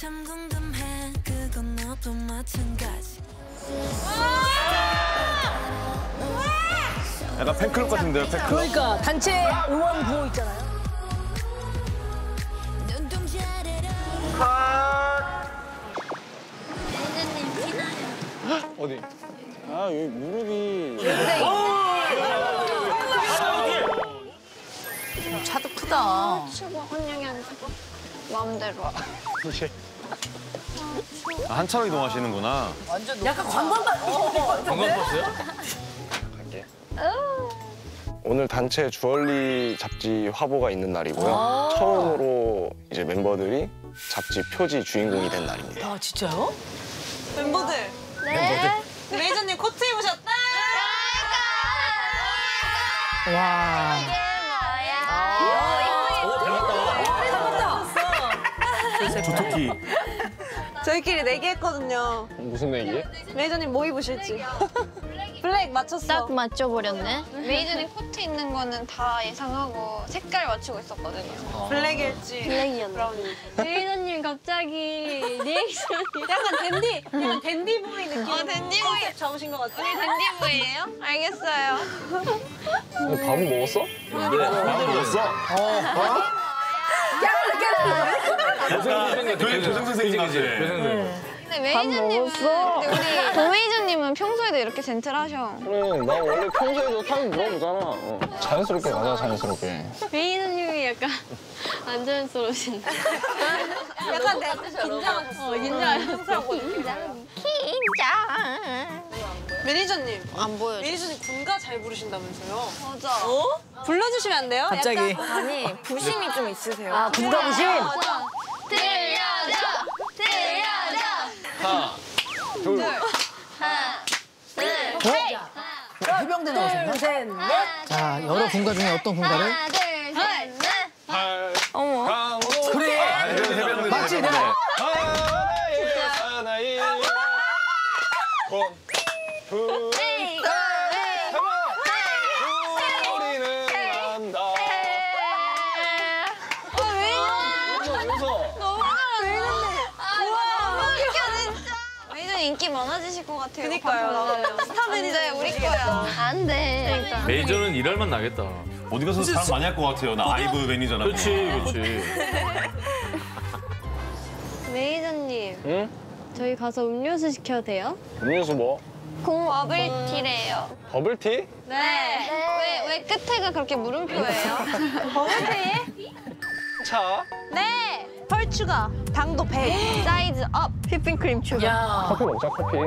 참 궁금해 그건 너도 마찬가지 약간 팬클럽 같은데요, 팬클럽? 그러니까 단체 응원 구호 있잖아요. 어디? 아, 여기 무릎이. 차도 크다. 치고 헌영이한테 마음대로. 아, 한차로 이동하시는구나. 약간 관광가. 갈게. 오늘 단체 주얼리 잡지 화보가 있는 날이고요. 처음으로 이제 멤버들이 잡지 표지 주인공이 된 날입니다. 아 진짜요? 멤버들 네. 레이저님 코트 입으셨다. 와. 두토끼. 저희끼리 내기했거든요. 무슨 얘기? 매니저님 뭐 입으실지. 블랙 맞췄어. 딱 맞춰버렸네. 매니저님 코트 있는 거는 다 예상하고 색깔 맞추고 있었거든요. 블랙일지. 블랙이었네. 매니저님 갑자기 리액션이 약간 댄디, 약간 dandy boy 느낌. 어, dandy boy. 컨셉 잡으신 것 같아요. 우리 dandy boy예요? 알겠어요. 밥은 먹었어? 교장 선생님 같아. 근데 메이저님은 근데 우리 도메이저님은 평소에도 이렇게 젠틀하셔. 그래, 나 원래 평소에도 타면 물어보잖아. 어. 자연스럽게 가자, 자연스럽게. 메이저님이 약간 안 자연스러우신. 약간 내 긴장하셨어. 긴장하셨어. 긴장. 매니저님. 안 보여. 매니저님 군가 잘 부르신다면서요? 맞아. 어? 불러주시면 안 돼요? 갑자기. 약간 아니 부심이 좀 있으세요. 아 군가 부심. 맞아. 들려줘, 들려줘. 하나, 둘. 하나, 둘, 셋. 해병대 나오셨나? 셋, 넷. 자 여러 군가 중에 어떤 군가를? 하나, 둘, 셋, 넷. 팔, 어머. 그래. 맞지 내가. 하나의 하나의 건, 둘, 인기 많아지실 것 같아요. 그니까요. 방송 나가면. 스타 안 돼, 우리 거야. 안 돼. 그러니까. 메이저는 일할만 나겠다. 어디 가서 사람 많이 할 것 같아요. 나 아이브 매니저나. 그렇지, 그렇지. 매니저님, 응? 저희 가서 음료수 시켜도 돼요? 음료수 뭐? 공 버블티래요. 버블티? 네. 왜, 왜 끝에가 그렇게 물음표예요? 버블티? 차? 네. 펄 추가 당도 100. size up. 휘핑크림 추가. 야. 커피 먹자, 커피.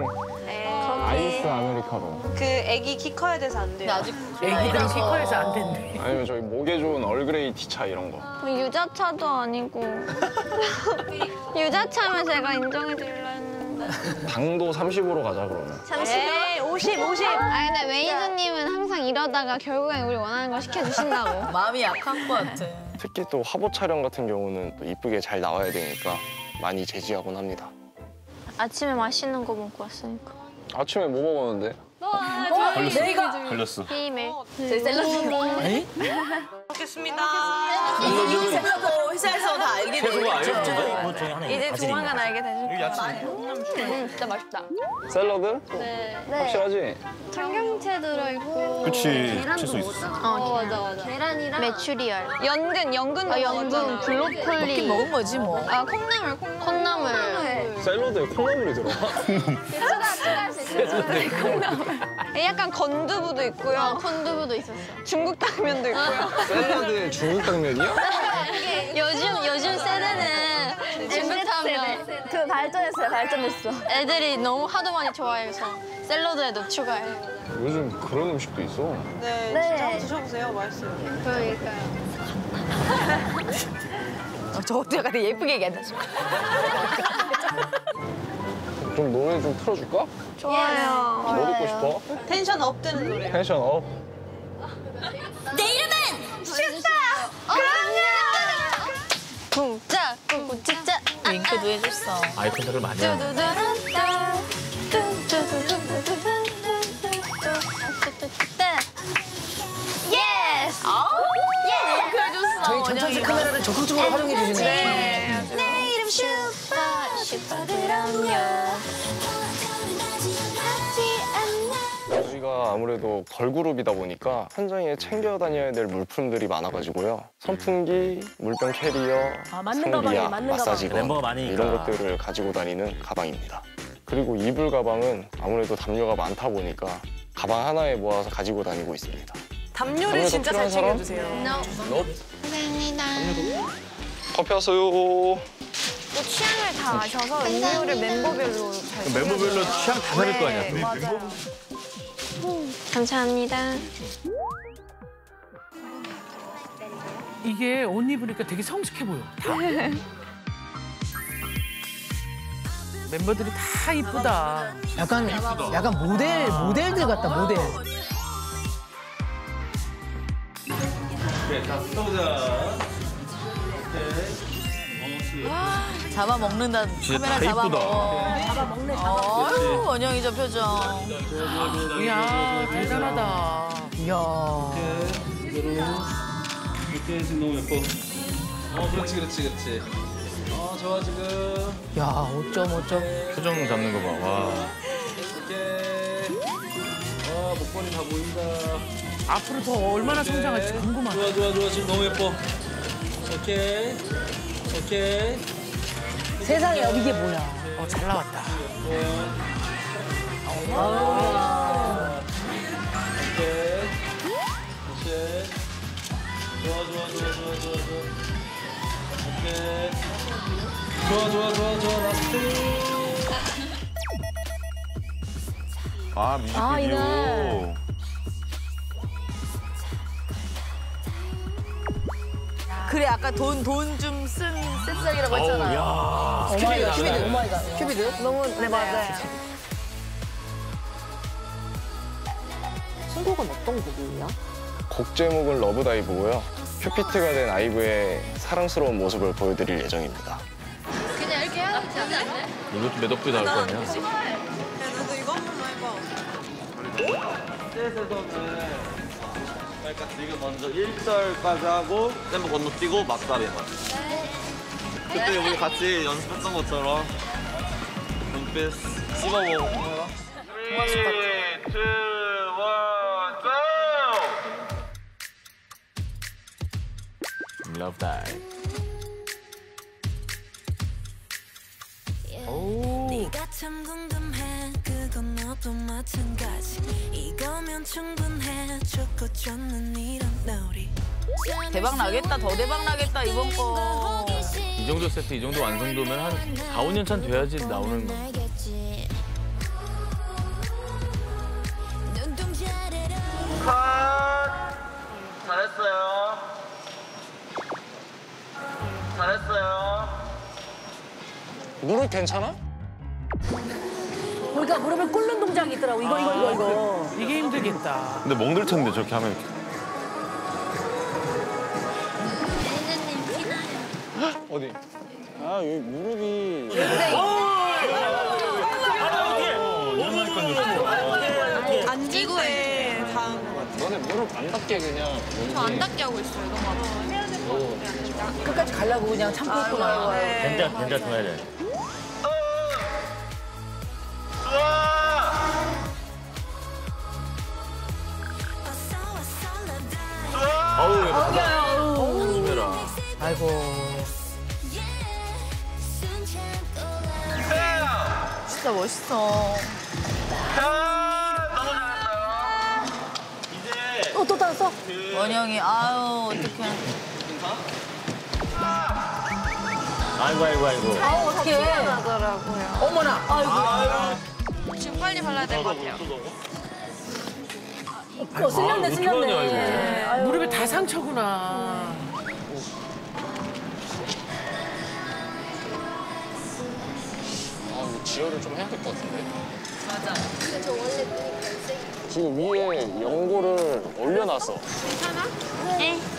네. 아이스 아메리카노. 그 애기 키 커야 돼서 안 돼요. 애기라 키 커야 돼서 안 된대. 아니면 저희 목에 좋은 얼그레이 티차 이런 거. 뭐 유자차도 아니고. 유자차면 제가 인정해드리려 했는데. 당도 30으로 가자, 그러면. 에이, 50, 50. 아 근데 메이저님은 항상 이러다가 결국엔 우리 원하는 걸 시켜주신다고. 마음이 약한 것 같아. 특히 또 화보 촬영 같은 경우는 또 이쁘게 잘 나와야 되니까 많이 제지하곤 합니다. 아침에 맛있는 거 먹고 왔으니까. 아침에 뭐 먹었는데? 걸렸어. 내가 걸렸어. 비밀. 제 샐러드. 먹겠습니다. 이 샐러드 회사에서 다 알게 최소가 되죠. 알겠는데? 이제 조만간 알게 되실 거예요. 야채. 음, 진짜 맛있다. 샐러드? 네. 확실하지? 청경채 들어있고. 그치. 채소 있어. 어, 맞아, 맞아. 계란이랑. 메추리알. 연근, 아, 연근, 먹긴 블로콜리. 먹은 거지 뭐. 아, 콩나물, 콩나물. 콩나물. 샐러드에 콩나물이 들어 가? 약간 건두부도 있고요. 건두부도 있었어. 중국 당면도 있고요. 샐러드에 중국 당면이야? 요즘 요즘 세대는 중국 당면 그 발전했어요, 발전했어. 애들이 너무 하도 많이 좋아해서 샐러드에도 추가해. 요즘 그런 음식도 있어. 네, 네. 진짜 한번 드셔보세요. 맛있어요. 그러니까요. 저것도 약간 되게 예쁘게 얘기한다. 좀 노래 좀 틀어줄까? 좋아요. 뭐 듣고 싶어? tension up 되는 노래. tension up. 내 이름은 슈퍼. 그럼요. 쿵짜 쿵쿵 찌짜. 윙크도 해줬어. eye contact를 많이 하네. Yes! 예! 저희 전참시 카메라를 적극적으로 활용해 주시네. 내 이름 슈퍼 싶어 그럼요 아무래도 걸그룹이다 보니까 현장에 챙겨 다녀야 될 물품들이 많아가지고요. 선풍기, 물병 캐리어, 아, 맞는 가방이네, 맞는 마사지건 멤버가 많으니까. 이런 것들을 가지고 다니는 가방입니다. 그리고 이불 가방은 아무래도 담요가 많다 보니까 가방 하나에 모아서 가지고 다니고 있습니다. 담요를 담요 진짜 더잘 필요한 챙겨주세요. 너 감사합니다 커피. 또 취향을 다 아셔서 음료를 멤버별로 잘 멤버별로 취향 다 다를 거 아니야. 맞아요. 감사합니다 이게 옷 입으니까 되게 성숙해 보여. 다. 멤버들이 다 이쁘다. 약간 약간 모델 모델들 같다 모델. 잡아먹는다. 카메라. 잡아먹어. 잡아먹네, 잡아먹어. 아유, 원영이 저 표정. 이야 대단하다. 이야. 이렇게 지금 너무 예뻐. 어, 그렇지, 그렇지, 그렇지. 어, 좋아, 지금. 야 어쩜 어쩜. 표정 잡는 거 봐. 와. 오케이. 어, 목걸이 다 보인다. 앞으로 더 얼마나 성장할지 궁금하다. 좋아, 좋아, 좋아. 지금 너무 예뻐. 오케이. 오케이. 세상에 이게 뭐야? 어 잘 나왔다. 오케이. 오케이. 좋아, 좋아, 좋아, 좋아, 좋아, 좋아. 오케이. 좋아, 좋아, 좋아, 좋아. Last. 아 뮤직비디오. 그래, 아까 돈, 돈 좀 쓴 세트장이라고 했잖아요. 큐피드 큐피드 oh my god. 큐피드. 너무 네 맞아요. 신곡은 어떤 곡이에요? 곡 제목은 러브다이브고요. 큐피트가 된 아이브의 사랑스러운 모습을 보여드릴 예정입니다. 그냥 이렇게 해야 되지 않나? 이것도 매덕비 나올 거 아니야. 해봐. 그러니까 지금 먼저 1절까지 하고 템포 건너뛰고 막사비만 그때 우리 같이 연습했던 것처럼 눈빛 씹어보고 해라 3, 2, 1, GO! Love that. 네가 참 궁금해 그건 너도 마찬가지 이거면 충분해 좋고 좋는 이런 놀이 대박 나겠다, 더 대박 나겠다, 이번 거. 이 정도 세트, 이 정도 완성도면 한 4, 5년 차 돼야지 나오는 거. 컷! 잘했어요 잘했어요 무릎 괜찮아? 그러니까 무릎을 꿇는 동작이 있더라고. 이거 이거 이거 이거. 이게 힘들겠다. 근데 멍들 텐데 저렇게 하면 이렇게. 어디? 아 여기 무릎이 닿은 너네 무릎 안 닿게 그냥 저 안 닿게 하고 있어요 너무 끝까지 가려고 그냥 참고 있구나. 된장 더 해야 돼. 아이고. 진짜 멋있어. 어, 또 따랐어? 원영이, 아유, 어떡해. 아이고, 아이고, 아이고. 어떻게? 하더라고요 어머나. 아이고. 지금 빨리 발라야 될 것 같아요 어, 쓸렸네, 어떡하냐, 쓸렸네. 이거. 아유. 무릎에 다 상처구나. 지혈을 좀 해야 될 것 같은데. 맞아. 지금 위에 연고를 올려놨어. 네 사람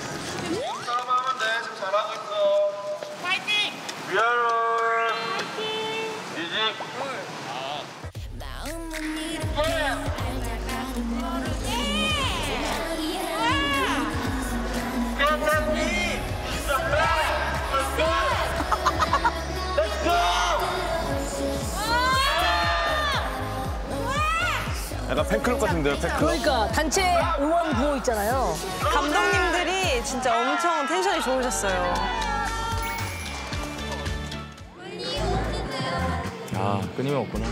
약간 팬클럽 같은데요, 팬클럽. 그러니까 단체 응원 구호 있잖아요. 감독님들이 진짜 엄청 텐션이 좋으셨어요. 아 끊임없구나.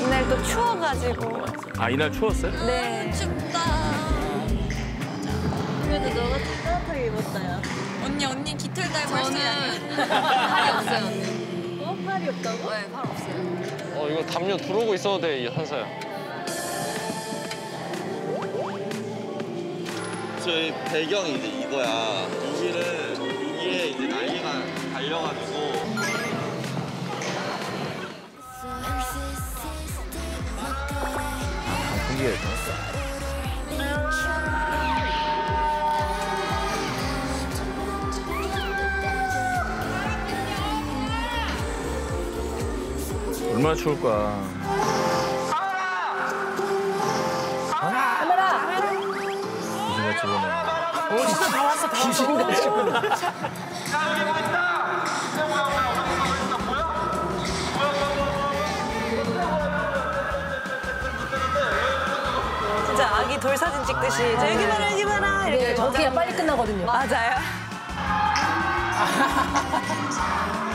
이날 또 추워가지고. 아 이날 추웠어요? 네. 그래도 너가 따뜻하게 입었다 야. 언니 언니 깃털 달고 할 소리 아니야? 팔이 없어요 언니. 어? 팔이 없다고? 네, 팔 없어요. 어 이거 담요 들어오고 있어도 돼, 이 한사야. 저희 배경이 이제 이거야. 여기를 여기에 이제 날개가 달려가지고 분기가 얼마나 추울까. 귀신같이 보네. 진짜 아기 돌 사진 찍듯이 저 여기 봐라 여기 봐라 이렇게 네, 저기야 빨리 끝나거든요. 맞아요.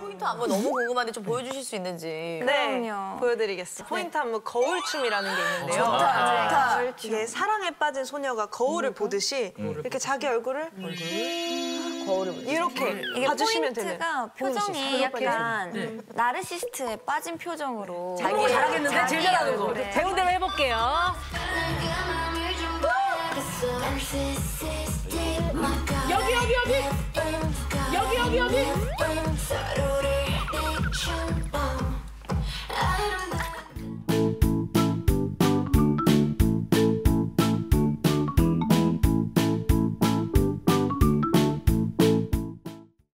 포인트 안무 너무 궁금한데 좀 보여주실 수 있는지. 네, 보여드리겠습니다. 포인트 안무 거울춤이라는 게 있는데요. 좋다. 이게 사랑에 빠진 소녀가 거울을 보듯이 이렇게 자기 얼굴을 이렇게 이게 봐주시면 되는. 포인트가 표정이 약간 나르시스트에 빠진 표정으로. 자기 잘하겠는데 제일 잘하는 거. 배운 대로 해볼게요. 여기 여기 여기. 여기 여기 여기